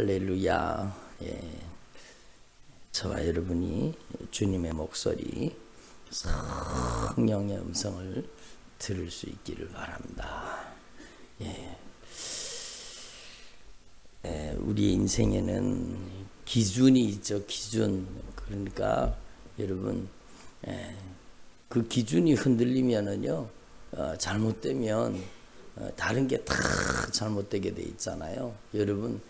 할렐루야. 예. 저와 여러분이 주님의 목소리, 성령의 음성을 들을 수 있기를 바랍니다. 예. 예, 우리 인생에는 기준이 있죠, 기준. 그러니까 여러분, 예, 그 기준이 흔들리면은요, 어, 잘못되면 어, 다른 게 다 잘못되게 돼 있잖아요. 여러분, 어,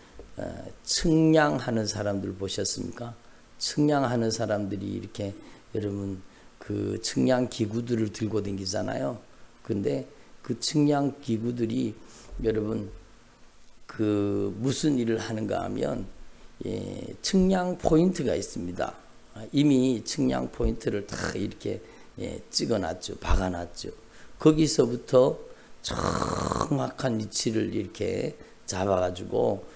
측량하는 사람들 보셨습니까? 측량하는 사람들이 이렇게 여러분 그 측량 기구들을 들고 다니잖아요. 근데 그 측량 기구들이 여러분 그 무슨 일을 하는가 하면 예, 측량 포인트가 있습니다. 이미 측량 포인트를 다 이렇게 예, 찍어놨죠, 박아놨죠. 거기서부터 정확한 위치를 이렇게 잡아가지고 어,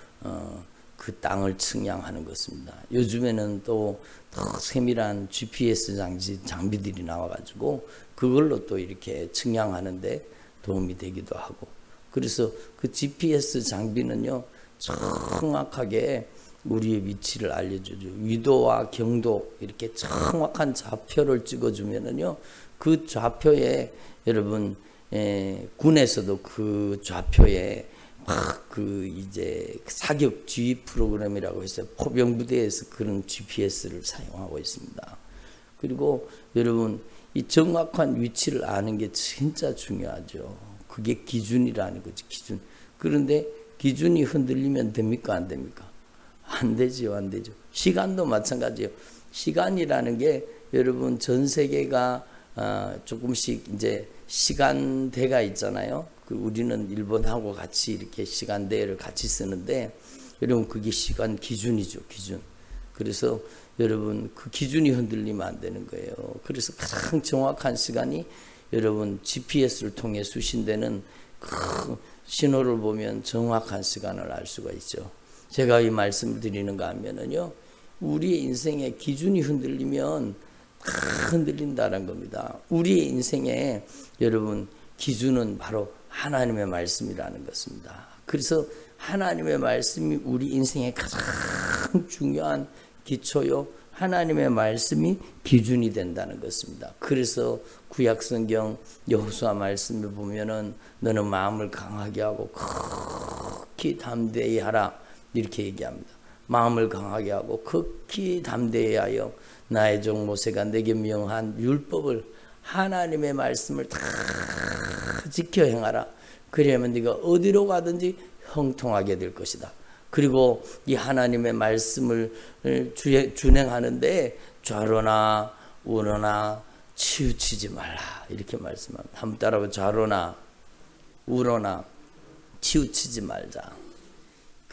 그 땅을 측량하는 것입니다. 요즘에는 또더 세밀한 GPS 장비, 장비들이 나와가지고 그걸로 또 이렇게 측량하는데 도움이 되기도 하고 그래서 그 GPS 장비는요 정확하게 우리의 위치를 알려주죠. 위도와 경도 이렇게 정확한 좌표를 찍어주면은요 그 좌표에 여러분 에, 군에서도 그 좌표에 막 그 이제 사격 지휘 프로그램이라고 해서 포병 부대에서 그런 GPS를 사용하고 있습니다. 그리고 여러분 이 정확한 위치를 아는 게 진짜 중요하죠. 그게 기준이라는 거지 기준. 그런데 기준이 흔들리면 됩니까 안 됩니까? 안 되지요 안 되죠. 시간도 마찬가지예요. 시간이라는 게 여러분 전 세계가 어, 조금씩 이제 시간대가 있잖아요. 그 우리는 일본하고 같이 이렇게 시간대를 같이 쓰는데 여러분 그게 시간 기준이죠 기준. 그래서 여러분 그 기준이 흔들리면 안 되는 거예요. 그래서 가장 정확한 시간이 여러분 GPS를 통해 수신되는 그 신호를 보면 정확한 시간을 알 수가 있죠. 제가 이 말씀을 드리는가 하면은요, 우리의 인생의 기준이 흔들리면 다 흔들린다는 겁니다. 우리의 인생에 여러분 기준은 바로 하나님의 말씀이라는 것입니다. 그래서 하나님의 말씀이 우리 인생의 가장 중요한 기초요. 하나님의 말씀이 기준이 된다는 것입니다. 그래서 구약 성경 여호수아 말씀을 보면은 너는 마음을 강하게 하고 극히 담대히 하라 이렇게 얘기합니다. 마음을 강하게 하고 극히 담대히 하여 나의 종 모세가 내게 명한 율법을 하나님의 말씀을 다 지켜 행하라. 그러면 네가 어디로 가든지 형통하게 될 것이다. 그리고 이 하나님의 말씀을 준행하는데 좌로나 우로나 치우치지 말라 이렇게 말씀합니다. 한번 따라봐 좌로나 우로나 치우치지 말자.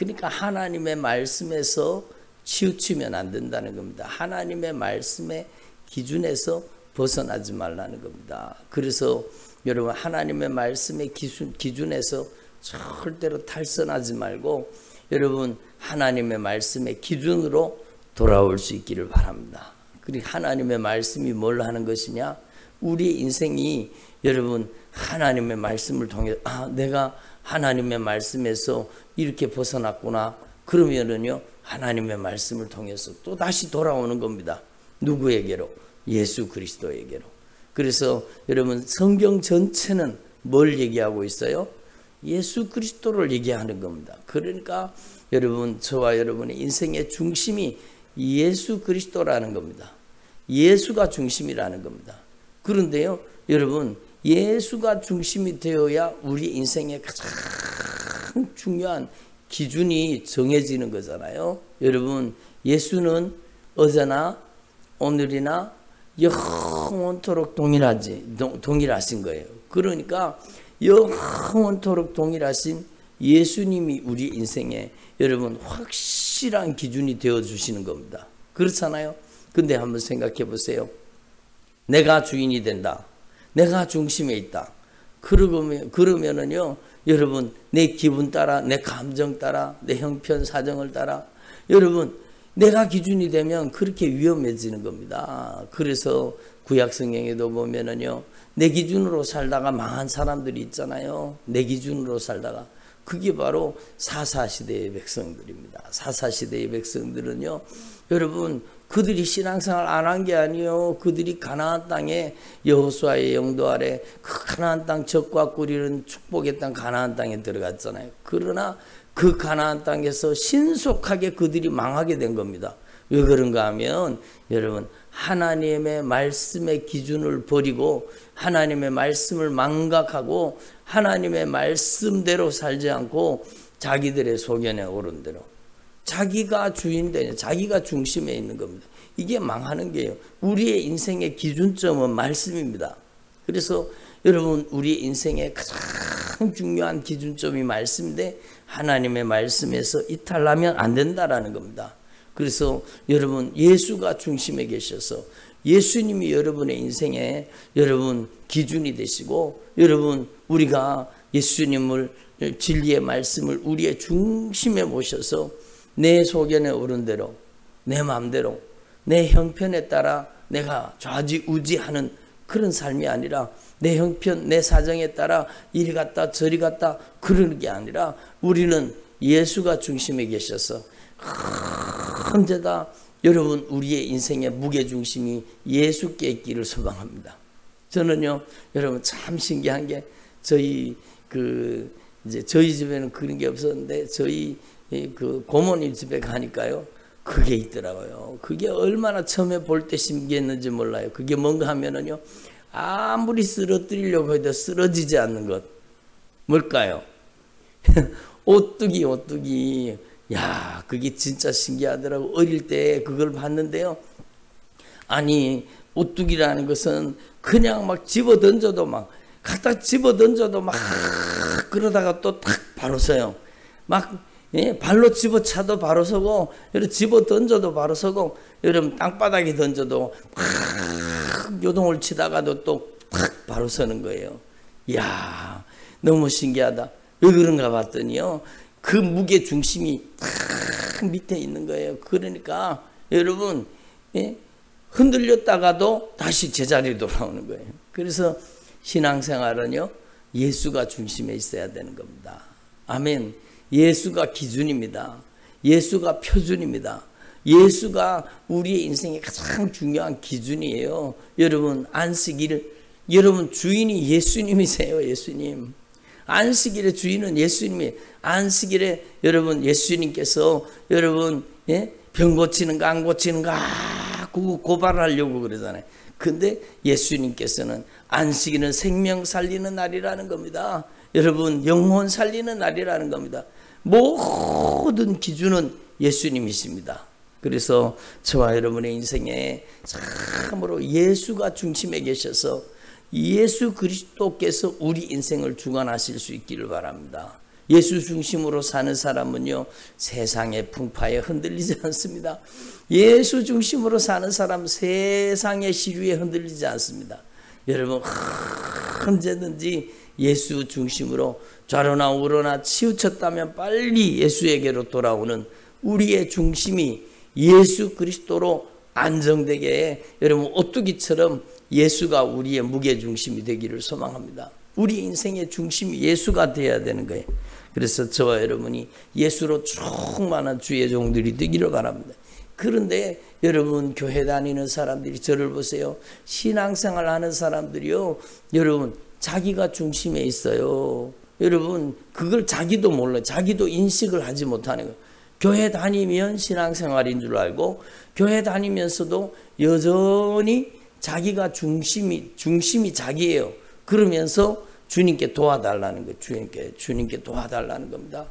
그러니까 하나님의 말씀에서 치우치면 안 된다는 겁니다. 하나님의 말씀의 기준에서 벗어나지 말라는 겁니다. 그래서 여러분 하나님의 말씀의 기준, 기준에서 절대로 탈선하지 말고 여러분 하나님의 말씀의 기준으로 돌아올 수 있기를 바랍니다. 그리고 하나님의 말씀이 뭘 하는 것이냐? 우리 인생이 여러분 하나님의 말씀을 통해 아 내가 하나님의 말씀에서 이렇게 벗어났구나. 그러면은요 하나님의 말씀을 통해서 또 다시 돌아오는 겁니다. 누구에게로? 예수 그리스도에게로. 그래서 여러분 성경 전체는 뭘 얘기하고 있어요? 예수 그리스도를 얘기하는 겁니다. 그러니까 여러분 저와 여러분의 인생의 중심이 예수 그리스도라는 겁니다. 예수가 중심이라는 겁니다. 그런데요, 여러분 예수가 중심이 되어야 우리 인생의 가장 중요한 기준이 정해지는 거잖아요. 여러분 예수는 어제나 오늘이나 영원토록 동일하지 동일하신 거예요. 그러니까 영원토록 동일하신 예수님이 우리 인생에 여러분 확실한 기준이 되어 주시는 겁니다. 그렇잖아요. 근데 한번 생각해 보세요. 내가 주인이 된다. 내가 중심에 있다. 그러면 그러면은요, 여러분 내 기분 따라, 내 감정 따라, 내 형편 사정을 따라, 여러분 내가 기준이 되면 그렇게 위험해지는 겁니다. 그래서 구약 성경에도 보면은요, 내 기준으로 살다가 망한 사람들이 있잖아요. 내 기준으로 살다가. 그게 바로 사사시대의 백성들입니다. 사사시대의 백성들은요, 여러분, 그들이 신앙생활 안 한 게 아니요. 그들이 가나안 땅에 여호수아의 영도 아래 그 가나안 땅 적과 꾸리는 축복의 땅 가나안 땅에 들어갔잖아요. 그러나 그 가나안 땅에서 신속하게 그들이 망하게 된 겁니다. 왜 그런가 하면 여러분 하나님의 말씀의 기준을 버리고 하나님의 말씀을 망각하고 하나님의 말씀대로 살지 않고 자기들의 소견에 오른 대로 자기가 주인 되냐 자기가 중심에 있는 겁니다. 이게 망하는 게요. 우리의 인생의 기준점은 말씀입니다. 그래서 여러분 우리 인생의 가장 중요한 기준점이 말씀인데 하나님의 말씀에서 이탈하면 안 된다라는 겁니다. 그래서 여러분 예수가 중심에 계셔서 예수님이 여러분의 인생에 여러분 기준이 되시고 여러분 우리가 예수님을 진리의 말씀을 우리의 중심에 모셔서 내 소견에 오른 대로 내 마음대로 내 형편에 따라 내가 좌지우지하는 그런 삶이 아니라 내 형편 내 사정에 따라 이리 갔다 저리 갔다 그러는 게 아니라 우리는 예수가 중심에 계셔서 언제다 여러분 우리의 인생의 무게 중심이 예수께 있기를 소망합니다. 저는요 여러분 참 신기한 게 저희 그 이제 저희 집에는 그런 게 없었는데 저희 그 고모님 집에 가니까요 그게 있더라고요. 그게 얼마나 처음에 볼 때 신기했는지 몰라요. 그게 뭔가 하면은요 아무리 쓰러뜨리려고 해도 쓰러지지 않는 것 뭘까요? 오뚜기 오뚜기 야, 그게 진짜 신기하더라고. 어릴 때 그걸 봤는데요. 아니, 오뚜기라는 것은 그냥 막 집어 던져도 막 갖다 집어 던져도 막 그러다가 또 탁 바로 서요. 막 예, 발로 집어 차도 바로 서고 여러 집어 던져도 바로 서고 여러분 땅바닥에 던져도 팍 요동을 치다가도 또 팍 바로 서는 거예요. 이야 너무 신기하다. 왜 그런가 봤더니요. 그 무게 중심이 딱 밑에 있는 거예요. 그러니까 여러분 예? 흔들렸다가도 다시 제자리에 돌아오는 거예요. 그래서 신앙생활은요 예수가 중심에 있어야 되는 겁니다. 아멘. 예수가 기준입니다. 예수가 표준입니다. 예수가 우리의 인생의 가장 중요한 기준이에요. 여러분 안식일 여러분 주인이 예수님이세요. 예수님. 안식일의 주인은 예수님이 안식일에 여러분 예수님께서 여러분 예? 병 고치는가 안 고치는가 그 고발하려고 그러잖아요. 근데 예수님께서는 안식일은 생명 살리는 날이라는 겁니다. 여러분 영혼 살리는 날이라는 겁니다. 모든 기준은 예수님이십니다. 그래서 저와 여러분의 인생에 참으로 예수가 중심에 계셔서 예수 그리스도께서 우리 인생을 주관하실 수 있기를 바랍니다. 예수 중심으로 사는 사람은요, 세상의 풍파에 흔들리지 않습니다. 예수 중심으로 사는 사람 세상의 시류에 흔들리지 않습니다. 여러분, 언제든지 예수 중심으로 좌로나 우로나 치우쳤다면 빨리 예수에게로 돌아오는 우리의 중심이 예수 그리스도로 안정되게 여러분 오뚜기처럼 예수가 우리의 무게 중심이 되기를 소망합니다. 우리 인생의 중심이 예수가 되어야 되는 거예요. 그래서 저와 여러분이 예수로 충만한 주의 종들이 되기를 바랍니다. 그런데 여러분 교회 다니는 사람들이 저를 보세요. 신앙생활 하는 사람들이요. 여러분 자기가 중심에 있어요. 여러분 그걸 자기도 몰라. 자기도 인식을 하지 못하는 거예요. 교회 다니면 신앙생활인 줄 알고 교회 다니면서도 여전히 자기가 중심이 중심이 자기예요. 그러면서 주님께 도와달라는 거 주님께 주님께 도와달라는 겁니다.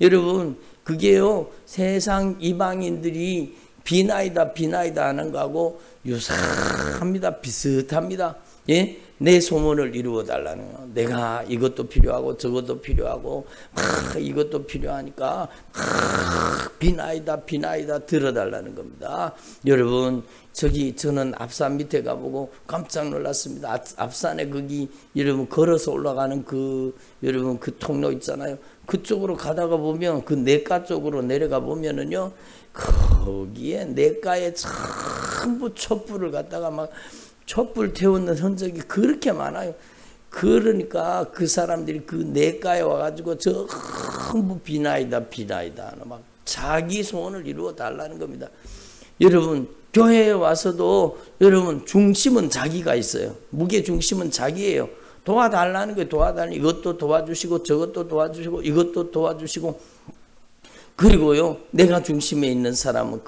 여러분 그게요 세상 이방인들이 비나이다 비나이다 하는 거하고 유사합니다 비슷합니다. 예? 내 소원을 이루어 달라는 거. 내가 이것도 필요하고 저것도 필요하고 막 이것도 필요하니까 막 비나이다 비나이다 들어달라는 겁니다. 여러분 저기 저는 앞산 밑에 가보고 깜짝 놀랐습니다. 앞산에 거기 여러분 걸어서 올라가는 그 여러분 그 통로 있잖아요. 그쪽으로 가다가 보면 그 내과 쪽으로 내려가 보면은요 거기에 내과에 전부 촛불을 갖다가 막 촛불 태우는 흔적이 그렇게 많아요. 그러니까 그 사람들이 그 내과에 와가지고 전부 비나이다 비나이다 막 자기 소원을 이루어 달라는 겁니다. 여러분 교회에 와서도 여러분 중심은 자기가 있어요. 무게 중심은 자기예요. 도와달라는 게 도와달라는 이것도 도와주시고 저것도 도와주시고 이것도 도와주시고 그리고요 내가 중심에 있는 사람은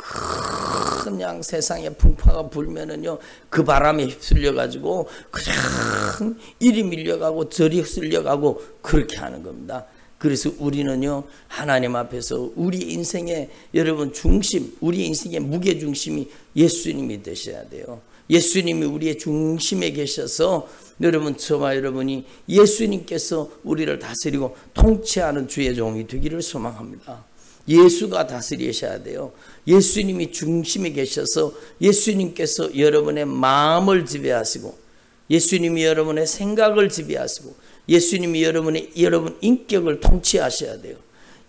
그냥 세상에 풍파가 불면은요 그 바람에 휩쓸려 가지고 그냥 이리 밀려가고 저리 휩쓸려 가고 그렇게 하는 겁니다. 그래서 우리는요 하나님 앞에서 우리 인생의 여러분 중심, 우리 인생의 무게 중심이 예수님이 되셔야 돼요. 예수님이 우리의 중심에 계셔서 여러분 저와 여러분이 예수님께서 우리를 다스리고 통치하는 주의 종이 되기를 소망합니다. 예수가 다스리셔야 돼요. 예수님이 중심에 계셔서 예수님께서 여러분의 마음을 지배하시고 예수님이 여러분의 생각을 지배하시고 예수님이 여러분의 여러분 인격을 통치하셔야 돼요.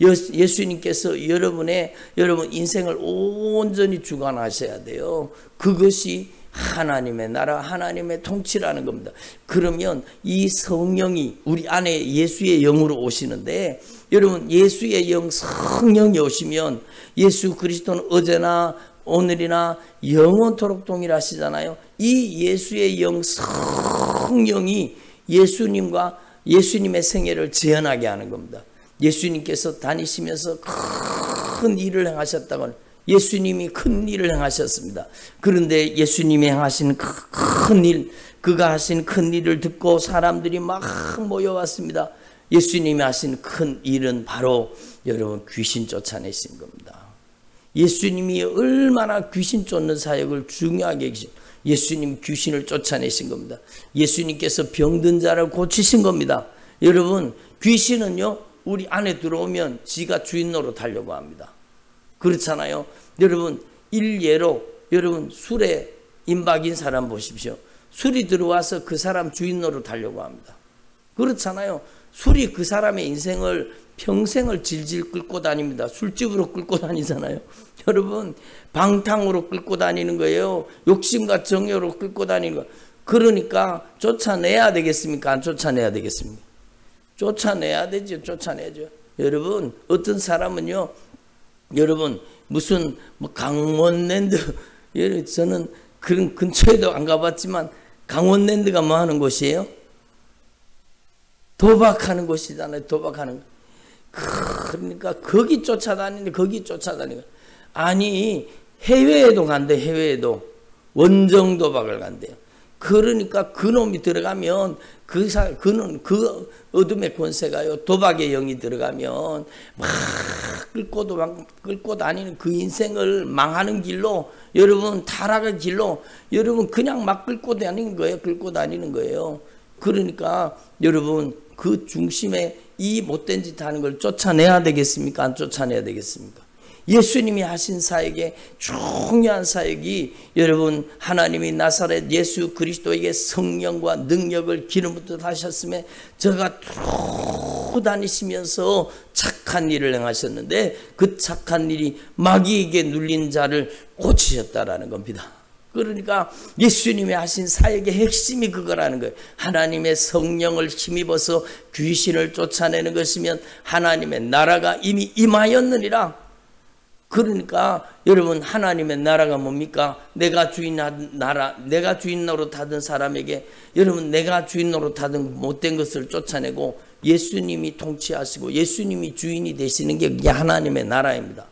예수님께서 여러분의 여러분 인생을 온전히 주관하셔야 돼요. 그것이 하나님의 나라, 하나님의 통치라는 겁니다. 그러면 이 성령이 우리 안에 예수의 영으로 오시는데 여러분 예수의 영 성령이 오시면 예수 그리스도는 어제나 오늘이나 영원토록 동일하시잖아요. 이 예수의 영 성령이 예수님과 예수님의 생애를 재현하게 하는 겁니다. 예수님께서 다니시면서 큰 일을 행하셨다고 예수님이 큰 일을 행하셨습니다. 그런데 예수님이 행하신 큰 일, 그가 하신 큰 일을 듣고 사람들이 막 모여왔습니다. 예수님이 하신 큰 일은 바로 여러분 귀신 쫓아내신 겁니다. 예수님이 얼마나 귀신 쫓는 사역을 중요하게 계신 예수님 귀신을 쫓아내신 겁니다. 예수님께서 병든 자를 고치신 겁니다. 여러분 귀신은요 우리 안에 들어오면 지가 주인 노릇 하려고 합니다. 그렇잖아요. 여러분 일예로 여러분 술에 임박인 사람 보십시오. 술이 들어와서 그 사람 주인 노릇 하려고 합니다. 그렇잖아요. 술이 그 사람의 인생을 평생을 질질 끌고 다닙니다. 술집으로 끌고 다니잖아요. 여러분 방탕으로 끌고 다니는 거예요. 욕심과 정욕으로 끌고 다니는 거. 그러니까 쫓아내야 되겠습니까? 안 쫓아내야 되겠습니까? 쫓아내야 되죠. 쫓아내죠. 여러분 어떤 사람은요. 여러분 무슨 뭐 강원랜드 저는 그런 근처에도 안 가봤지만 강원랜드가 뭐 하는 곳이에요? 도박하는 곳이잖아요. 도박하는 그러니까 거기 쫓아다니는 거기 쫓아다니는 아니 해외에도 간대 해외에도. 원정 도박을 간대요. 그러니까 그놈이 들어가면 그 사, 그는 그 어둠의 권세가요. 도박의 영이 들어가면 막 끌고 도 막 끌고 다니는 그 인생을 망하는 길로 여러분 타락의 길로 여러분 그냥 막 끌고 다니는 거예요. 끌고 다니는 거예요. 그러니까 여러분 그 중심에 이 못된 짓 하는 걸 쫓아내야 되겠습니까 안 쫓아내야 되겠습니까 예수님이 하신 사역의 중요한 사역이 여러분 하나님이 나사렛 예수 그리스도에게 성령과 능력을 기름부터 하셨음에 저가 쭉 다니시면서 착한 일을 행하셨는데 그 착한 일이 마귀에게 눌린 자를 고치셨다라는 겁니다. 그러니까 예수님이 하신 사역의 핵심이 그거라는 거예요. 하나님의 성령을 힘입어서 귀신을 쫓아내는 것이면 하나님의 나라가 이미 임하였느니라. 그러니까 여러분 하나님의 나라가 뭡니까? 내가 주인 나라, 내가 주인 노릇하던 사람에게 여러분 내가 주인 노릇하던 못된 것을 쫓아내고 예수님이 통치하시고 예수님이 주인이 되시는 게 하나님의 나라입니다.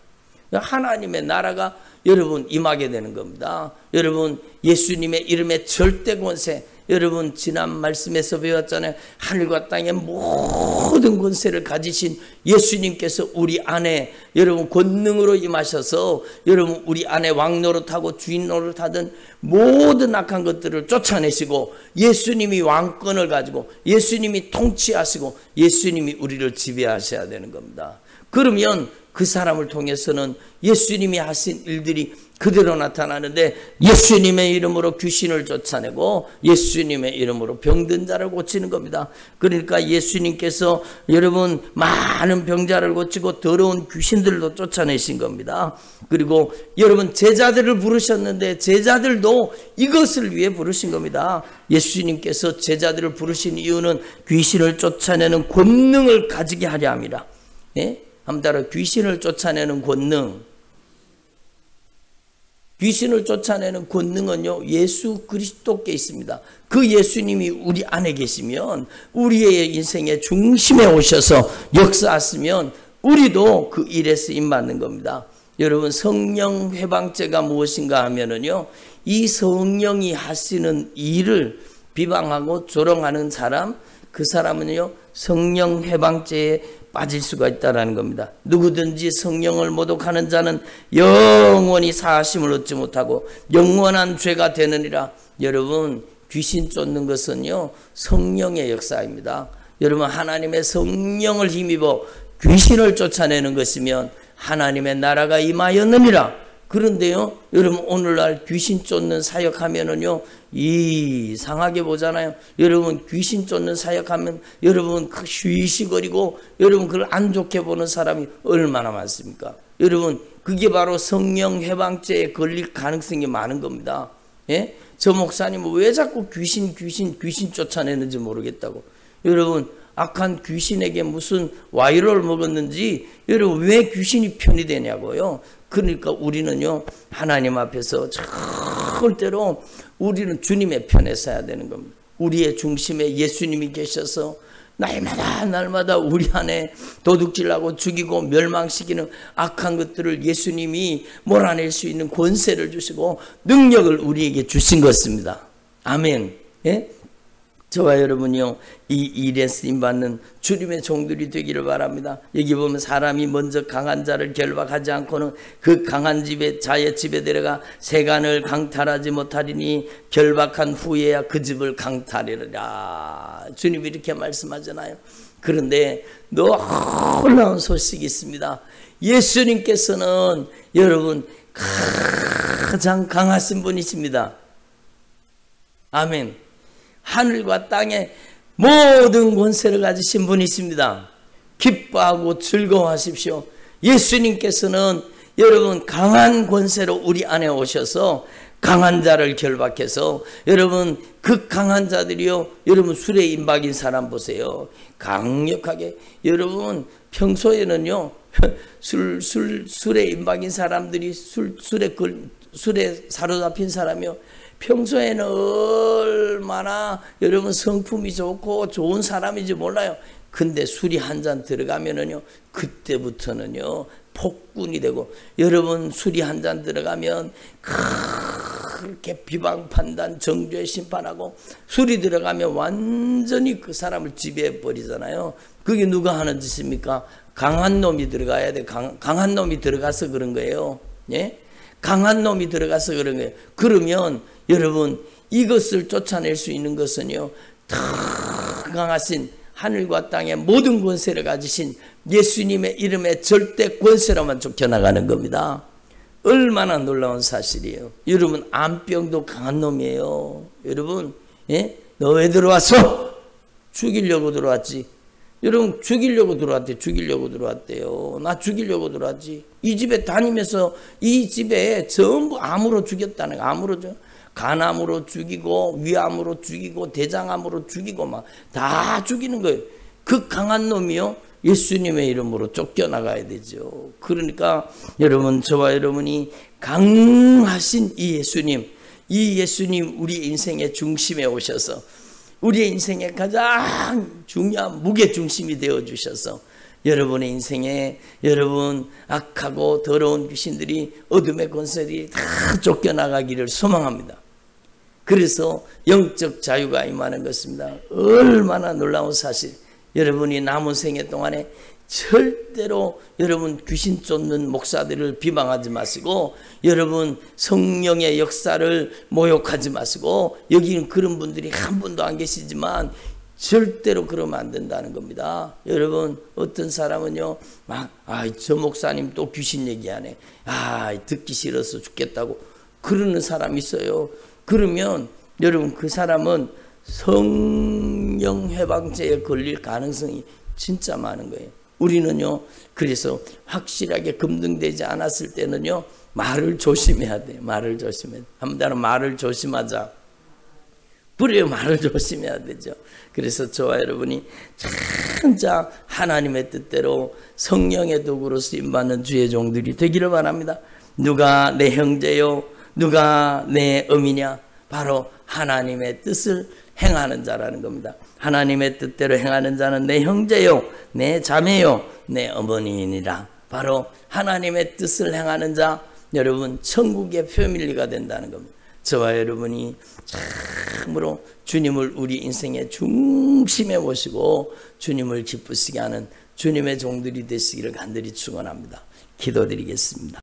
하나님의 나라가 여러분 임하게 되는 겁니다. 여러분 예수님의 이름에 절대 권세 여러분 지난 말씀에서 배웠잖아요. 하늘과 땅의 모든 권세를 가지신 예수님께서 우리 안에 여러분 권능으로 임하셔서 여러분 우리 안에 왕노릇하고 주인 노릇 하던 모든 악한 것들을 쫓아내시고 예수님이 왕권을 가지고 예수님이 통치하시고 예수님이 우리를 지배하셔야 되는 겁니다. 그러면 그 사람을 통해서는 예수님이 하신 일들이 그대로 나타나는데 예수님의 이름으로 귀신을 쫓아내고 예수님의 이름으로 병든 자를 고치는 겁니다. 그러니까 예수님께서 여러분 많은 병자를 고치고 더러운 귀신들도 쫓아내신 겁니다. 그리고 여러분 제자들을 부르셨는데 제자들도 이것을 위해 부르신 겁니다. 예수님께서 제자들을 부르신 이유는 귀신을 쫓아내는 권능을 가지게 하려 합니다. 예? 한번 따라 귀신을 쫓아내는 권능. 귀신을 쫓아내는 권능은요, 예수 그리스도께 있습니다. 그 예수님이 우리 안에 계시면, 우리의 인생의 중심에 오셔서 역사하시면, 우리도 그 일에 쓰임 받는 겁니다. 여러분, 성령 회방죄가 무엇인가 하면은요, 이 성령이 하시는 일을 비방하고 조롱하는 사람, 그 사람은요, 성령 해방죄에 빠질 수가 있다라는 겁니다. 누구든지 성령을 모독하는 자는 영원히 사하심을 얻지 못하고 영원한 죄가 되느니라. 여러분 귀신 쫓는 것은요 성령의 역사입니다. 여러분 하나님의 성령을 힘입어 귀신을 쫓아내는 것이면 하나님의 나라가 임하였느니라. 그런데요, 여러분 오늘날 귀신 쫓는 사역하면은요 이상하게 보잖아요. 여러분 귀신 쫓는 사역하면 여러분 그 쉬쉬거리고 여러분 그걸 안 좋게 보는 사람이 얼마나 많습니까? 여러분 그게 바로 성령 해방죄에 걸릴 가능성이 많은 겁니다. 예? 저 목사님은 왜 자꾸 귀신 귀신 귀신 쫓아내는지 모르겠다고. 여러분 악한 귀신에게 무슨 와이를 먹었는지 여러분 왜 귀신이 편이 되냐고요. 그러니까 우리는요, 하나님 앞에서 절대로 우리는 주님의 편에 서야 되는 겁니다. 우리의 중심에 예수님이 계셔서 날마다 날마다 우리 안에 도둑질하고 죽이고 멸망시키는 악한 것들을 예수님이 몰아낼 수 있는 권세를 주시고 능력을 우리에게 주신 것입니다. 아멘. 예? 저와 여러분이요, 이 일에 쓰임 받는 주님의 종들이 되기를 바랍니다. 여기 보면 사람이 먼저 강한 자를 결박하지 않고는 그 강한 집에, 자의 집에 들어가 세간을 강탈하지 못하리니 결박한 후에야 그 집을 강탈하리라. 주님이 이렇게 말씀하잖아요. 그런데 놀라운 소식이 있습니다. 예수님께서는 여러분 가장 강하신 분이십니다. 아멘. 하늘과 땅에 모든 권세를 가지신 분이십니다. 기뻐하고 즐거워하십시오. 예수님께서는 여러분 강한 권세로 우리 안에 오셔서 강한 자를 결박해서 여러분 그 강한 자들이요 여러분 술에 임박인 사람 보세요 강력하게 여러분 평소에는요 술, 술, 술에 임박인 사람들이 술, 술에, 술에 사로잡힌 사람이요 평소에는 얼마나 여러분 성품이 좋고 좋은 사람인지 몰라요. 근데 술이 한 잔 들어가면은요, 그때부터는요, 폭군이 되고, 여러분 술이 한 잔 들어가면, 그렇게 비방 판단, 정죄 심판하고, 술이 들어가면 완전히 그 사람을 지배해 버리잖아요. 그게 누가 하는 짓입니까? 강한 놈이 들어가야 돼. 강, 강한 놈이 들어가서 그런 거예요. 예? 강한 놈이 들어가서 그런 거예요. 그러면 여러분 이것을 쫓아낼 수 있는 것은요. 더 강하신 하늘과 땅의 모든 권세를 가지신 예수님의 이름의 절대 권세로만 쫓겨나가는 겁니다. 얼마나 놀라운 사실이에요. 여러분 암병도 강한 놈이에요. 여러분 예? 너 왜 들어왔어? 죽이려고 들어왔지. 여러분 죽이려고 들어왔대. 죽이려고 들어왔대요. 나 죽이려고 들어왔지. 이 집에 다니면서 이 집에 전부 암으로 죽였다는 거. 암으로 죽 간암으로 죽이고 위암으로 죽이고 대장암으로 죽이고 막 다 죽이는 거예요. 그 강한 놈이요. 예수님의 이름으로 쫓겨나가야 되죠. 그러니까 여러분 저와 여러분이 강하신 이 예수님 이 예수님 우리 인생의 중심에 오셔서 우리의 인생의 가장 중요한 무게 중심이 되어 주셔서 여러분의 인생에 여러분 악하고 더러운 귀신들이 어둠의 권세들이 다 쫓겨나가기를 소망합니다. 그래서 영적 자유가 임하는 것입니다. 얼마나 놀라운 사실. 여러분이 남은 생애 동안에 절대로 여러분 귀신 쫓는 목사들을 비방하지 마시고 여러분 성령의 역사를 모욕하지 마시고 여기는 그런 분들이 한 분도 안 계시지만 절대로 그러면 안 된다는 겁니다. 여러분, 어떤 사람은요, 막, 아, 저 목사님 또 귀신 얘기하네. 아, 듣기 싫어서 죽겠다고. 그러는 사람 있어요. 그러면 여러분, 그 사람은 성령 해방제에 걸릴 가능성이 진짜 많은 거예요. 우리는요, 그래서 확실하게 검증되지 않았을 때는요, 말을 조심해야 돼. 말을 조심해. 한번 말을 조심하자. 그래요. 말을 조심해야 되죠. 그래서 저와 여러분이 진짜 하나님의 뜻대로 성령의 도구로 쓰임받는 주의 종들이 되기를 바랍니다. 누가 내 형제요? 누가 내 어미냐? 바로 하나님의 뜻을 행하는 자라는 겁니다. 하나님의 뜻대로 행하는 자는 내 형제요, 내 자매요, 내 어머니이니라. 바로 하나님의 뜻을 행하는 자, 여러분 천국의 패밀리가 된다는 겁니다. 저와 여러분이 참으로 주님을 우리 인생의 중심에 모시고 주님을 기쁘시게 하는 주님의 종들이 되시기를 간절히 축원합니다. 기도드리겠습니다.